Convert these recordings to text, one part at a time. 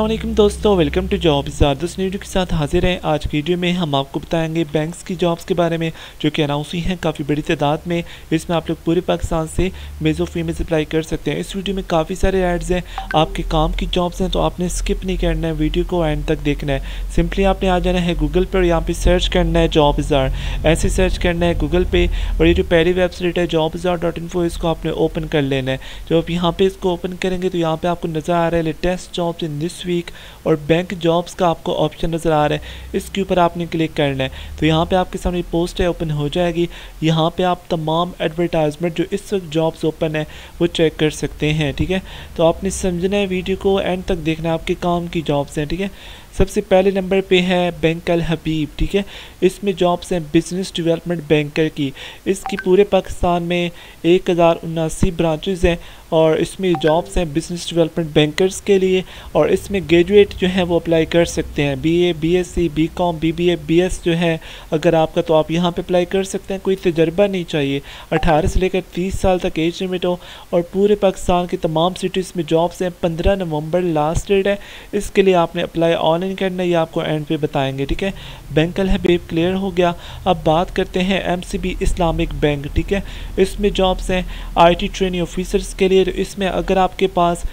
वालेकुम दोस्तों welcome to job दोस्त वीडियो के साथ हाजिर हैं। आज की वीडियो में हम आपको बताएँगे बैंक्स की जॉब्स के बारे में, जो कि अनाउंस हुई हैं काफ़ी बड़ी तादाद में। इसमें आप लोग पूरे पाकिस्तान से मेज़ो फीमेज अप्लाई कर सकते हैं। इस वीडियो में काफ़ी सारे एड्स हैं। आपके काम की जॉब्स हैं तो आपने स्किप नहीं करना है। वीडियो को एंड तक देखना है। सिंपली आपने आ जाना है गूगल पर, यहाँ पर सर्च करना है जॉब ऐसे सर्च करना है गूगल पे, और ये जो पहली वेबसाइट है जॉब इज़ार डॉट इन इसको आपने ओपन कर लेना है। जब आप यहाँ पर इसको ओपन करेंगे तो यहाँ पर आपको नज़र आ रहा है latest jobs in this week और बैंक जॉब्स का आपको ऑप्शन नज़र आ रहा है, इसके ऊपर आपने क्लिक करना है। तो यहाँ पे आपके सामने पोस्ट है ओपन हो जाएगी। यहाँ पे आप तमाम एडवर्टाइजमेंट जो इस वक्त जॉब्स ओपन है, वो चेक कर सकते हैं, ठीक है? तो आपने समझना है वीडियो को एंड तक देखना है आपके काम की जॉब्स हैं, ठीक है? सबसे पहले नंबर पे है बैंक अल हबीब, ठीक है? इसमें जॉब्स हैं बिज़नेस डेवलपमेंट बैंकर की। इसकी पूरे पाकिस्तान में एक हज़ार उन्नासी ब्रांचेज़ हैं और इसमें जॉब्स हैं बिज़नेस डेवलपमेंट बैंकर्स के लिए और इसमें ग्रेजुएट जो है वो अप्लाई कर सकते हैं। BA BSc BCom BBA BS जो है, अगर आपका तो आप यहाँ पे अप्लाई कर सकते हैं, कोई तजर्बा नहीं चाहिए। 18 से लेकर 30 साल तक एज लिमिट हो और पूरे पाकिस्तान की तमाम सिटीज़ में जॉब्स हैं। 15 नवंबर लास्ट डेट है, इसके लिए आपने अप्लाई ऑनलाइन करना ये आपको एंड पे बताएँगे, ठीक है? बैंक है बेब क्लियर हो गया। अब बात करते हैं एमसीबी इस्लामिक बैंक ठीक है? इसमें जॉब्स हैं आई ट्रेनिंग ऑफिसर्स के लिए फिर इसमें अगर आपके पास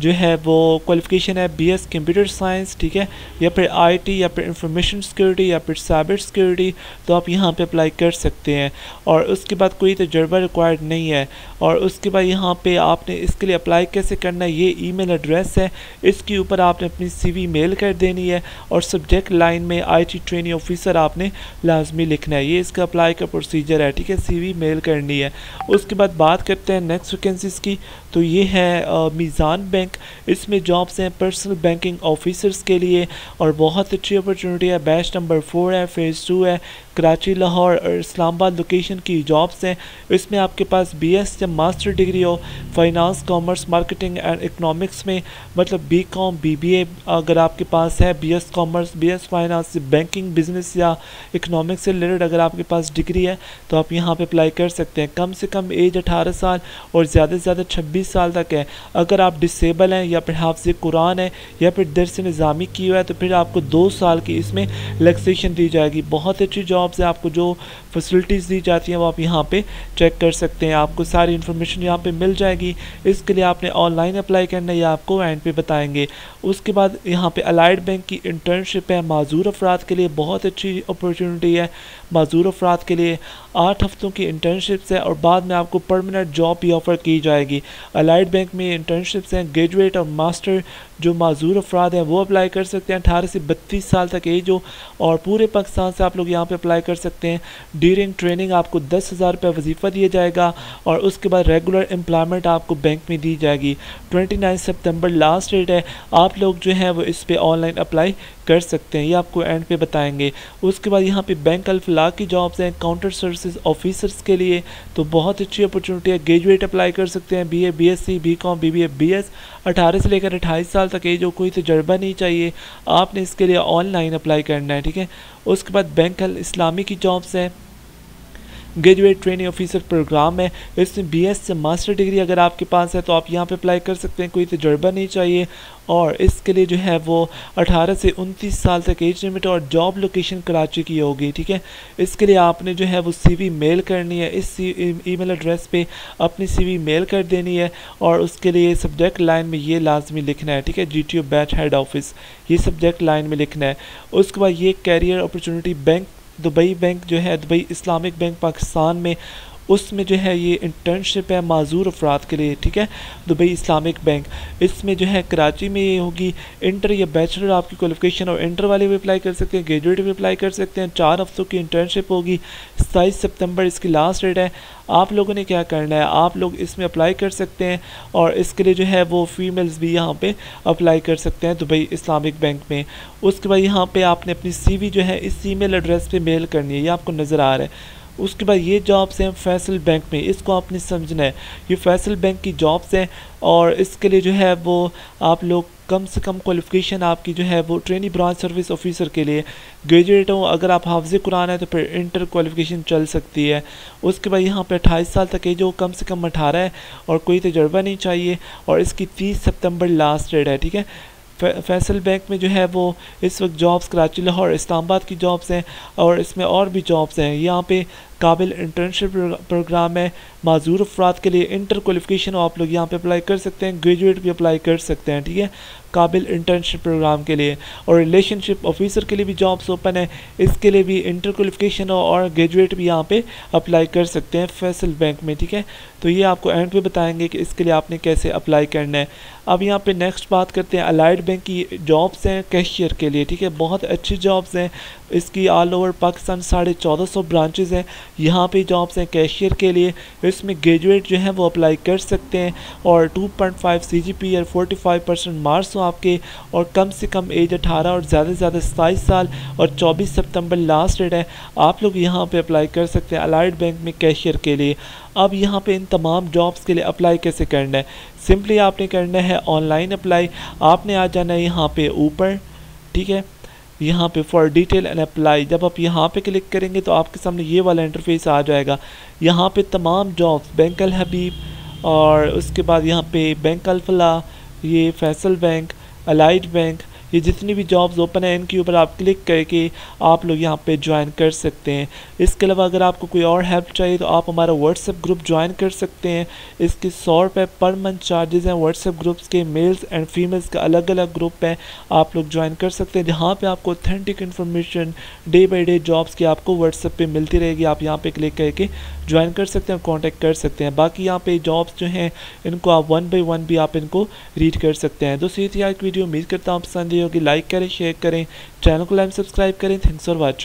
जो है वो क्वालिफ़िकेशन है बीएस कंप्यूटर साइंस ठीक है? या फिर आईटी या फिर इंफॉर्मेशन सिक्योरिटी या फिर साइबर सिक्योरिटी तो आप यहाँ पे अप्लाई कर सकते हैं। और उसके बाद कोई तजर्बा रिक्वायर्ड नहीं है। और उसके बाद यहाँ पे आपने इसके लिए अप्लाई कैसे करना है, ये ईमेल एड्रेस है। इसके ऊपर आपने अपनी सीवी मेल कर देनी है और सब्जेक्ट लाइन में आई टी ट्रेनिंग ऑफिसर आपने लाजमी लिखना है। ये इसका अप्लाई का प्रोसीजर है, ठीक है? सी मेल करनी है। उसके बाद बात करते हैं नेक्स्ट वैकेंसीज़ की तो ये है मीज़ान बैंक इसमें जॉब्स हैं पर्सनल बैंकिंग ऑफिसर्स के लिए और बहुत अच्छी अपॉर्चुनिटी है। बैच नंबर फोर है फ़ेज़ टू है। कराची, लाहौर और इस्लामाबाद लोकेशन की जॉब्स हैं। इसमें आपके पास बीएस या मास्टर डिग्री हो finance commerce marketing and economics में मतलब B com B B A अगर आपके पास है B S commerce B S finance banking business या इकनॉमिक्स से रिलेटेड अगर आपके पास डिग्री है तो आप यहाँ पे अप्लाई कर सकते हैं। कम से कम एज अठारह साल और ज़्यादा से ज़्यादा छब्बीस साल तक है। अगर आप डिसेबल हैं या फिर हाफज कुरान है या फिर दरस निज़ामी की हुआ है तो फिर आपको दो साल की इसमें रिलैक्सेशन दी जाएगी। बहुत अच्छी जॉब जॉब से आपको जो फैसिलिटीज़ दी जाती हैं, वो आप यहाँ पे चेक कर सकते हैं। आपको सारी इन्फॉर्मेशन यहाँ पे मिल जाएगी। इसके लिए आपने ऑनलाइन अप्लाई करना है, या आपको एंड पे बताएँगे। उसके बाद यहाँ पे अलाइड बैंक की इंटर्नशिप है। माजूर अफराद के लिए बहुत अच्छी अपॉर्चुनिटी है। माजूर अफराद के लिए आठ हफ्तों की इंटर्नशिप्स है और बाद में आपको परमानेंट जॉब भी ऑफ़र की जाएगी। अलाइड बैंक में इंटर्नशिप्स हैं। ग्रेजुएट और मास्टर जो माजूर अफराद हैं, वो अप्लाई कर सकते हैं। अठारह से बत्तीस साल तक एज हो और पूरे पाकिस्तान से आप लोग यहाँ पर अप्लाई कर सकते हैं। ड्यूरिंग ट्रेनिंग आपको दस हज़ार रुपये वजीफ़ा दिया जाएगा और उसके बाद रेगुलर एम्प्लॉयमेंट आपको बैंक में दी जाएगी। Twenty nine September last date है। आप लोग जो हैं वो इस पर ऑनलाइन अप्लाई कर सकते हैं, ये आपको एंड पे बताएँगे। उसके बाद यहाँ पे बैंक अल्फला की जॉब्स हैं काउंटर सर्विसेज़ ऑफिसर्स के लिए तो बहुत अच्छी अपॉर्चुनिटी है। ग्रेजुएट अप्लाई कर सकते हैं B A B S C B com B B A B S अठारह से लेकर अट्ठाईस साल तक एज हो कोई तजर्बा नहीं चाहिए। आपने इसके लिए ऑनलाइन अप्लाई करना है, ठीक है? उसके बाद बैंक इस्लामी की जॉब्स हैं। ग्रेजुएट ट्रेनिंग ऑफिसर प्रोग्राम है। इसमें बी एस से मास्टर डिग्री अगर आपके पास है तो आप यहाँ पर अप्लाई कर सकते हैं। कोई तजर्बा नहीं चाहिए। और इसके लिए जो है, वो 18 से 29 साल तक एज लिमिट और जॉब लोकेशन कराची की होगी, ठीक है? इसके लिए आपने जो है, वो सीवी मेल करनी है। इस ईमेल एड्रेस पे अपनी सीवी मेल कर देनी है और उसके लिए सब्जेक्ट लाइन में ये लाजमी लिखना है, ठीक है? G T batch head office ये सब्जेक्ट लाइन में लिखना है। उसके बाद ये career opportunity bank Dubai bank जो है दुबई इस्लामिक बैंक पाकिस्तान में उसमें जो है ये इंटर्नशिप है माजूर अफराद के लिए, ठीक है? दुबई इस्लामिक बैंक इसमें जो है कराची में ये होगी इंटर या बैचलर आपकी क्वालिफिकेशन और इंटर वाले भी अप्लाई कर सकते हैं ग्रेजुएट भी अप्लाई कर सकते हैं, चार हफ्तों की इंटर्नशिप होगी सताईस सितंबर इसकी लास्ट डेट है। आप लोगों ने क्या करना है? आप लोग इसमें अप्लाई कर सकते हैं और इसके लिए जो है वो फीमेल्स भी यहाँ पे अप्लाई कर सकते हैं दुबई इस्लामिक बैंक में। उसके बाद यहाँ पे आपने अपनी सीवी जो है इस ईमेल एड्रेस पे मेल करनी है, ये आपको नज़र आ रहा है। उसके बाद ये जॉब्स हैं फैसल बैंक में। इसको आपने समझना है। ये फैसल बैंक की जॉब्स हैं और इसके लिए जो है वो आप लोग कम से कम क्वालिफिकेशन आपकी जो है वो ट्रेनी ब्रांच सर्विस ऑफिसर के लिए ग्रेजुएट हो। अगर आप हाफज कुरान है तो फिर इंटर क्वालिफिकेशन चल सकती है। उसके बाद यहाँ पे अट्ठाईस साल तक है जो कम से कम अठारह है और कोई तजर्बा नहीं चाहिए और इसकी तीस सितंबर लास्ट डेट है, ठीक है? फैसल बैंक में जो है वो इस वक्त जॉब्स कराची, लाहौर, इस्लामाबाद की जॉब्स हैं और इसमें और भी जॉब्स हैं। यहाँ पे काबिल इंटर्नशिप प्रोग्राम है। माजूर अफराद के लिए इंटर क्वालिफिकेशन आप लोग यहाँ पे अप्लाई कर सकते हैं ग्रेजुएट भी अप्लाई कर सकते हैं, ठीक है? काबिल इंटर्नशिप प्रोग्राम के लिए। और रिलेशनशिप ऑफिसर के लिए भी जॉब्स ओपन है। इसके लिए भी इंटर क्वालिफिकेशन और ग्रेजुएट भी यहाँ पे अप्लाई कर सकते हैं फैसल बैंक में, ठीक है? तो ये आपको एंड पे बताएँगे कि इसके लिए आपने कैसे अप्लाई करना है। अब यहाँ पे नेक्स्ट बात करते हैं। अलाइड बैंक की जॉब्स हैं कैशियर के लिए, ठीक है? बहुत अच्छी जॉब्स हैं। इसकी ऑल ओवर पाकिस्तान साढ़े चौदह सौ ब्रांचेज़ हैं। यहाँ पे जॉब्स हैं कैशियर के लिए इसमें ग्रेजुएट जो है वो अप्लाई कर सकते हैं और 2.5 सीजीपी और 45 परसेंट मार्क्स हो आपके और कम से कम एज 18 और ज़्यादा से ज़्यादा सताईस साल और 24 सितंबर लास्ट डेट है, आप लोग यहाँ पे अप्लाई कर सकते हैं अलाइड बैंक में कैशियर के लिए। अब यहाँ पे इन तमाम जॉब्स के लिए अप्लाई कैसे करना है? सिंपली आपने करना है ऑनलाइन अप्लाई आपने आ जाना है यहाँ पे ऊपर, ठीक है? यहाँ पे फॉर डिटेल एंड अप्लाई जब आप यहाँ पे क्लिक करेंगे तो आपके सामने ये वाला इंटरफेस आ जाएगा। यहाँ पे तमाम जॉब्स बैंक अल हबीब और उसके बाद यहाँ पे बैंक अलफला ये फैसल बैंक अलाइड बैंक ये जितनी भी जॉब्स ओपन है, इनके ऊपर आप क्लिक करके आप लोग यहाँ पे ज्वाइन कर सकते हैं। इसके अलावा अगर आपको कोई और हेल्प चाहिए तो आप हमारा व्हाट्सएप ग्रुप ज्वाइन कर सकते हैं। इसके सौ रुपये पर मंथ चार्जेज़ हैं। व्हाट्सएप ग्रुप्स के मेल्स एंड फीमेल्स का अलग अलग ग्रुप है। आप लोग ज्वाइन कर सकते हैं। जहाँ पर आपको authentic information day by day jobs की आपको व्हाट्सएप पर मिलती रहेगी, आप यहाँ पर क्लिक करके ज्वाइन कर सकते हैं कॉन्टैक्ट कर सकते हैं। बाकी यहाँ पे जॉब्स जो हैं, इनको आप वन बाई वन भी आप इनको रीड कर सकते हैं। दोस्तों, ये थी आज वीडियो उम्मीद करता हूँ पसंद होगी लाइक करें शेयर करें चैनल को लाइक सब्सक्राइब करें. Thanks for watching